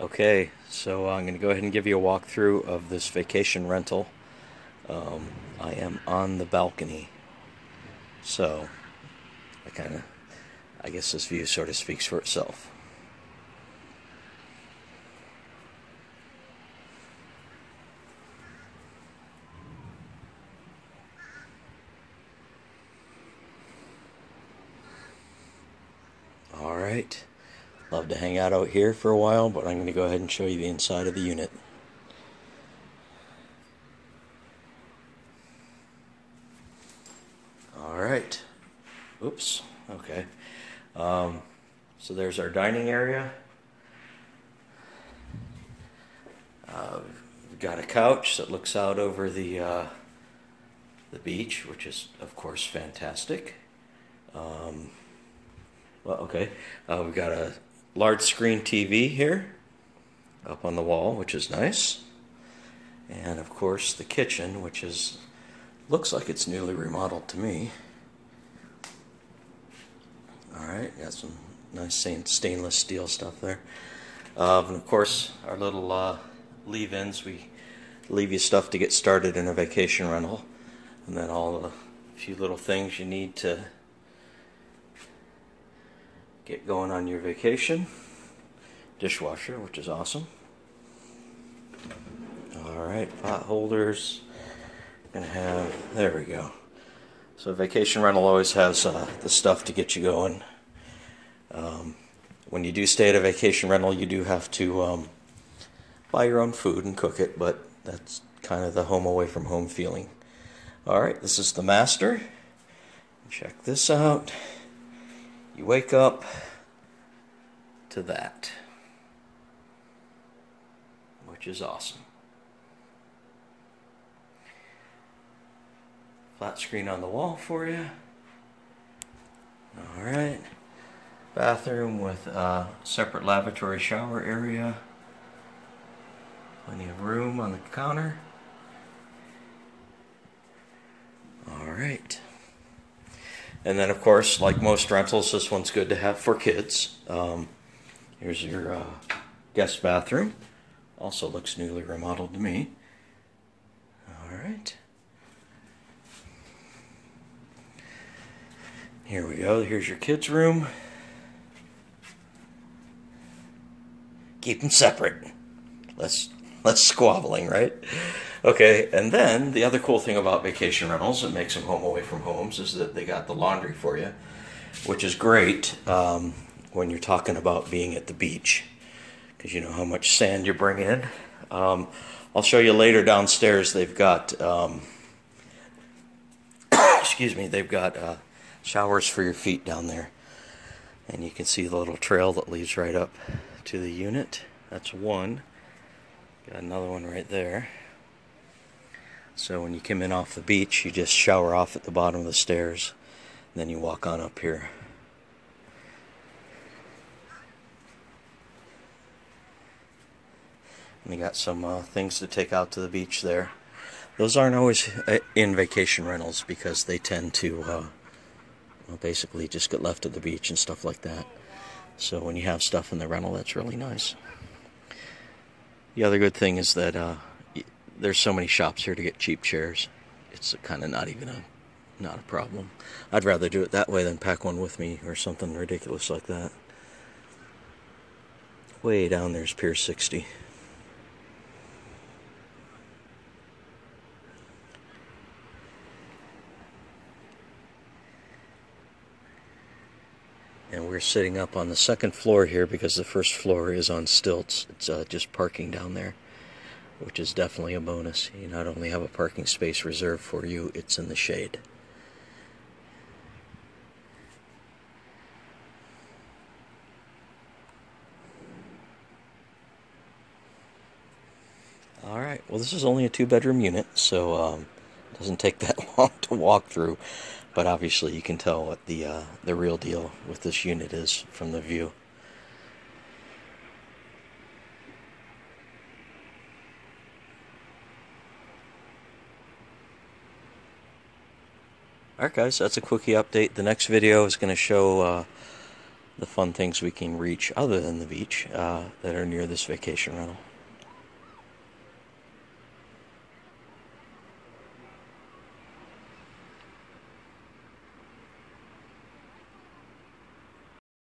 Okay, so I'm going to go ahead and give you a walkthrough of this vacation rental. Um, I am on the balcony, so I kind of, I guess this view sort of speaks for itself. All right. Love to hang out out here for a while, but I'm going to go ahead and show you the inside of the unit. All right. Oops. Okay. Um, so there's our dining area. Uh, we've got a couch that looks out over the uh, the beach, which is of course fantastic. Um, well, okay. Uh, we've got a large screen TV here up on the wall, which is nice. And of course, the kitchen, which is looks like it's newly remodeled to me. All right, got some nice stainless steel stuff there. Uh, and of course, our little uh, leave-ins, we leave you stuff to get started in a vacation rental. And then all the few little things you need to get going on your vacation. Dishwasher, which is awesome. Alright, pot holders. Gonna have, there we go. So vacation rental always has uh, the stuff to get you going. Um, when you do stay at a vacation rental, you do have to um, buy your own food and cook it, but that's kind of the home away from home feeling. Alright, this is the master. Check this out you wake up to that, which is awesome. Flat screen on the wall for you. All right. Bathroom with a separate lavatory shower area. Plenty of room on the counter. All right. And then, of course, like most rentals, this one's good to have for kids. Um, here's your uh, guest bathroom. Also looks newly remodeled to me. All right. Here we go. Here's your kids' room. Keep them separate. Less, less squabbling, right? Okay, and then the other cool thing about vacation rentals that makes them home away from homes is that they got the laundry for you, which is great um, when you're talking about being at the beach because you know how much sand you bring in. Um, I'll show you later downstairs. They've got, um, excuse me, they've got uh, showers for your feet down there, and you can see the little trail that leads right up to the unit. That's one. Got another one right there. So when you come in off the beach, you just shower off at the bottom of the stairs, and then you walk on up here. And you got some uh, things to take out to the beach there. Those aren't always uh, in vacation rentals because they tend to uh, well, basically just get left at the beach and stuff like that. So when you have stuff in the rental, that's really nice. The other good thing is that uh, there's so many shops here to get cheap chairs. It's kind of not even a not a problem. I'd rather do it that way than pack one with me or something ridiculous like that. Way down there's Pier 60. And we're sitting up on the second floor here because the first floor is on stilts. It's uh, just parking down there which is definitely a bonus. You not only have a parking space reserved for you, it's in the shade. All right, well, this is only a two bedroom unit, so um, it doesn't take that long to walk through. But obviously, you can tell what the uh, the real deal with this unit is from the view. Alright guys, that's a quickie update. The next video is going to show uh, the fun things we can reach other than the beach uh, that are near this vacation rental.